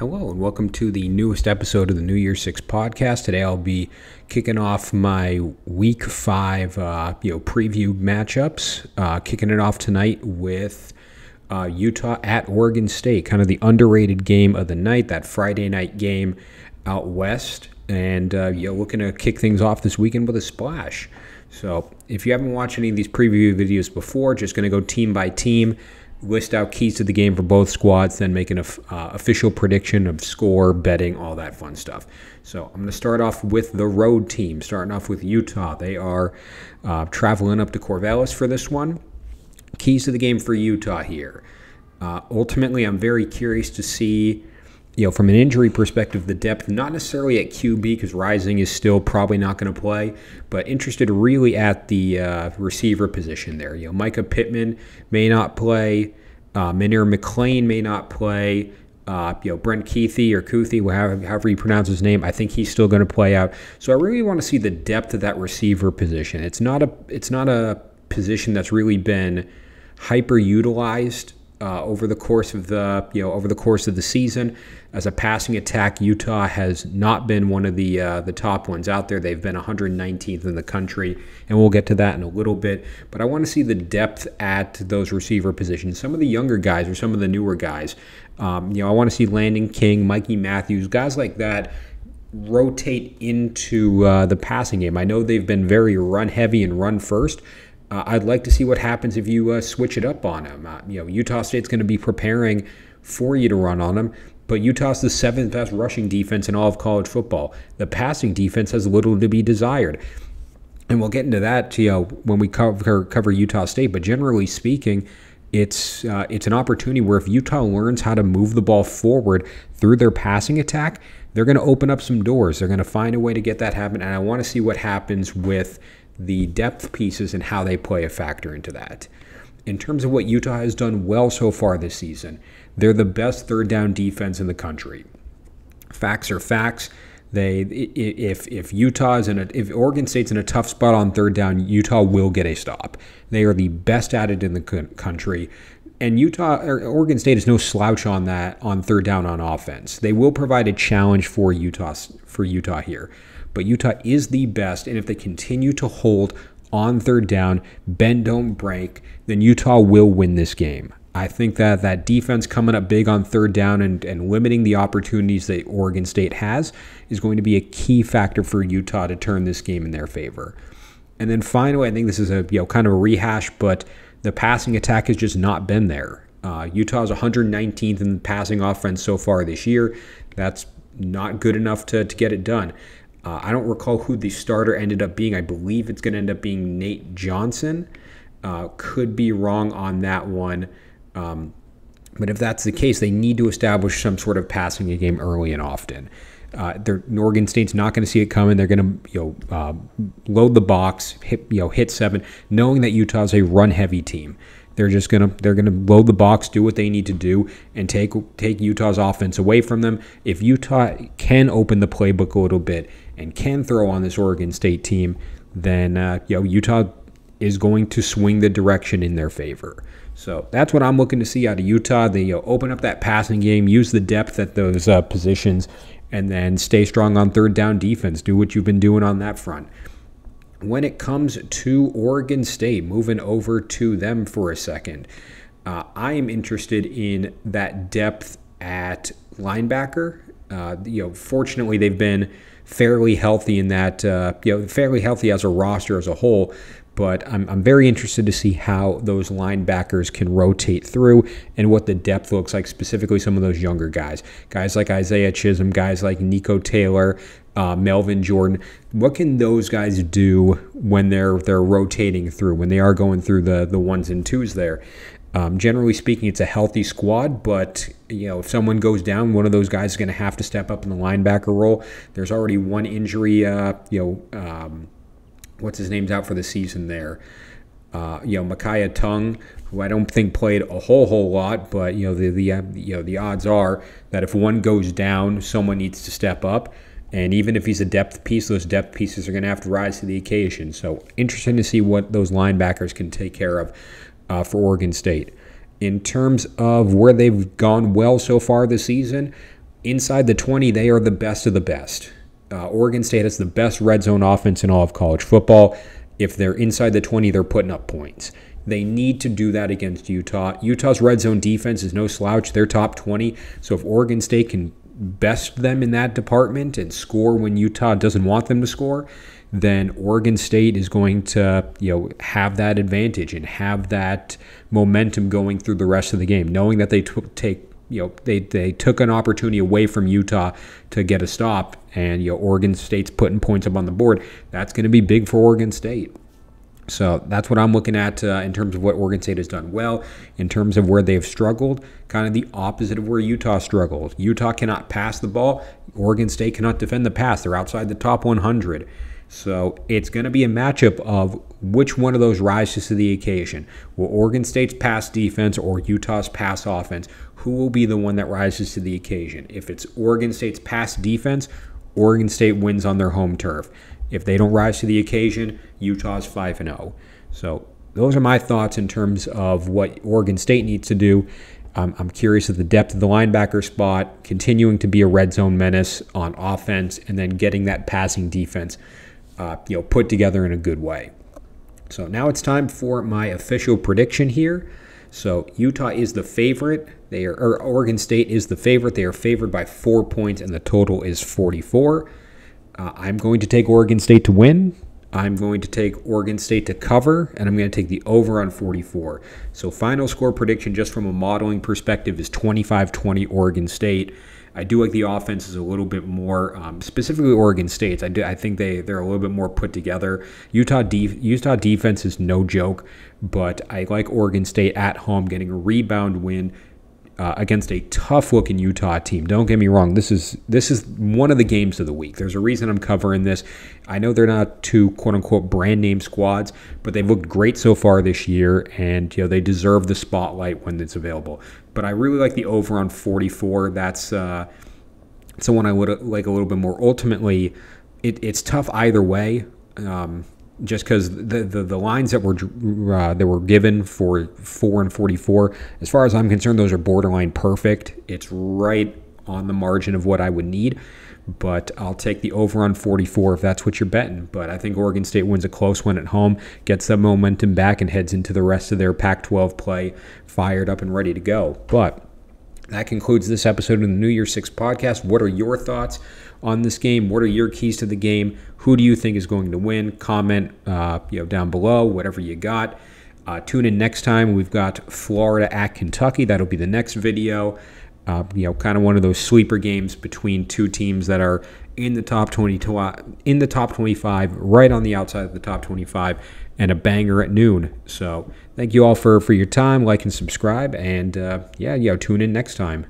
Hello, and welcome to the newest episode of the New Year Six podcast. Today, I'll be kicking off my Week Five, uh, you know, preview matchups. Uh, kicking it off tonight with uh, Utah at Oregon State, kind of the underrated game of the night. That Friday night game out west, and uh, you know, looking to kick things off this weekend with a splash. So, if you haven't watched any of these preview videos before, just going to go team by team list out keys to the game for both squads, then make an uh, official prediction of score, betting, all that fun stuff. So I'm going to start off with the road team, starting off with Utah. They are uh, traveling up to Corvallis for this one. Keys to the game for Utah here. Uh, ultimately, I'm very curious to see you know, from an injury perspective, the depth, not necessarily at QB because Rising is still probably not going to play, but interested really at the uh, receiver position there. You know, Mycah Pittman may not play, uh, Munir McClain may not play. Uh, you know, Brant Keithy or Kuthi, however, however you pronounce his name, I think he's still going to play out. So I really want to see the depth of that receiver position. It's not a it's not a position that's really been hyper utilized uh, over the course of the you know over the course of the season. As a passing attack, Utah has not been one of the uh, the top ones out there. They've been 119th in the country, and we'll get to that in a little bit. But I want to see the depth at those receiver positions. Some of the younger guys or some of the newer guys. Um, you know, I want to see Landon King, Mikey Matthews, guys like that rotate into uh, the passing game. I know they've been very run heavy and run first, uh, I'd like to see what happens if you uh, switch it up on them. Uh, you know, Utah State's going to be preparing for you to run on them, but Utah's the seventh best rushing defense in all of college football. The passing defense has little to be desired. And we'll get into that, you know, when we cover cover Utah State. But generally speaking, it's uh, it's an opportunity where if Utah learns how to move the ball forward through their passing attack, they're going to open up some doors. They're going to find a way to get that happen. And I want to see what happens with the depth pieces and how they play a factor into that. In terms of what Utah has done well so far this season, they're the best third down defense in the country. Facts are facts. They if if Utah is in a if Oregon State's in a tough spot on third down, Utah will get a stop. They are the best at it in the country. And Utah or Oregon State is no slouch on that on third down on offense. They will provide a challenge for Utah for Utah here. But Utah is the best, and if they continue to hold on third down, bend don't break, then Utah will win this game. I think that that defense coming up big on third down and, and limiting the opportunities that Oregon State has is going to be a key factor for Utah to turn this game in their favor. And then finally, I think this is a you know kind of a rehash, but the passing attack has just not been there. Uh, Utah's 119th in passing offense so far this year. That's not good enough to, to get it done. Uh, I don't recall who the starter ended up being. I believe it's going to end up being Nate Johnson. Uh, could be wrong on that one. Um, but if that's the case, they need to establish some sort of passing game early and often. Uh, Oregon State's not going to see it coming. They're going to you know uh, load the box, hit you know hit seven, knowing that Utah's a run heavy team. They're just gonna they're gonna load the box, do what they need to do, and take take Utah's offense away from them. If Utah can open the playbook a little bit and can throw on this Oregon State team, then uh, you know Utah is going to swing the direction in their favor. So that's what I'm looking to see out of Utah. They you know, open up that passing game, use the depth at those uh, positions, and then stay strong on third down defense. Do what you've been doing on that front when it comes to Oregon State, moving over to them for a second, uh, I am interested in that depth at linebacker. Uh, you know, fortunately, they've been fairly healthy in that, uh, you know, fairly healthy as a roster as a whole. But I'm, I'm very interested to see how those linebackers can rotate through and what the depth looks like, specifically some of those younger guys. Guys like Isaiah Chisholm, guys like Nico Taylor, uh, Melvin Jordan. What can those guys do when they're they're rotating through when they are going through the the ones and twos there? Um, generally speaking, it's a healthy squad, but you know if someone goes down, one of those guys is going to have to step up in the linebacker role. There's already one injury. Uh, you know, um, what's his name's out for the season there. Uh, you know, Micaiah Tongue, who I don't think played a whole whole lot, but you know the the uh, you know the odds are that if one goes down, someone needs to step up. And even if he's a depth piece, those depth pieces are going to have to rise to the occasion. So interesting to see what those linebackers can take care of uh, for Oregon State. In terms of where they've gone well so far this season, inside the 20, they are the best of the best. Uh, Oregon State has the best red zone offense in all of college football. If they're inside the 20, they're putting up points. They need to do that against Utah. Utah's red zone defense is no slouch. They're top 20. So if Oregon State can best them in that department and score when Utah doesn't want them to score, then Oregon State is going to, you know, have that advantage and have that momentum going through the rest of the game, knowing that they t- take you know they, they took an opportunity away from Utah to get a stop, and you know Oregon State's putting points up on the board. That's going to be big for Oregon State. So that's what I'm looking at uh, in terms of what Oregon State has done well. In terms of where they've struggled, kind of the opposite of where Utah struggled. Utah cannot pass the ball. Oregon State cannot defend the pass. They're outside the top 100. So it's going to be a matchup of which one of those rises to the occasion. Will Oregon State's pass defense or Utah's pass offense? Who will be the one that rises to the occasion? If it's Oregon State's pass defense, Oregon State wins on their home turf. If they don't rise to the occasion, Utah's 5 and 0. So those are my thoughts in terms of what Oregon State needs to do. Um, I'm curious of the depth of the linebacker spot, continuing to be a red zone menace on offense, and then getting that passing defense uh, you know, put together in a good way. So now it's time for my official prediction here. So Utah is the favorite. They are, or Oregon State is the favorite. They are favored by four points, and the total is 44. Uh, I'm going to take Oregon State to win. I'm going to take Oregon State to cover, and I'm going to take the over on 44. So final score prediction, just from a modeling perspective, is 25-20 Oregon State. I do like the offense is a little bit more, um, specifically Oregon State's. I do, I think they they're a little bit more put together. Utah def, Utah defense is no joke, but I like Oregon State at home getting a rebound win uh, against a tough looking Utah team. Don't get me wrong. This is this is one of the games of the week. There's a reason I'm covering this. I know they're not two quote unquote brand name squads, but they've looked great so far this year, and you know they deserve the spotlight when it's available. But I really like the over on 44. That's uh, it's the one I would like a little bit more. Ultimately, it, it's tough either way. Um, just because the, the, the lines that were uh, that were given for four and forty four, as far as I'm concerned, those are borderline perfect. It's right on the margin of what I would need, but I'll take the over on 44 if that's what you're betting. But I think Oregon State wins a close one at home, gets that momentum back, and heads into the rest of their Pac-12 play fired up and ready to go. But that concludes this episode of the New Year Six podcast. What are your thoughts? on this game? What are your keys to the game? Who do you think is going to win? Comment, uh, you know, down below, whatever you got. Uh, tune in next time. We've got Florida at Kentucky. That'll be the next video. Uh, you know, kind of one of those sleeper games between two teams that are in the top 20 in the top 25, right on the outside of the top 25, and a banger at noon. So, thank you all for for your time. Like and subscribe, and uh, yeah, know, tune in next time.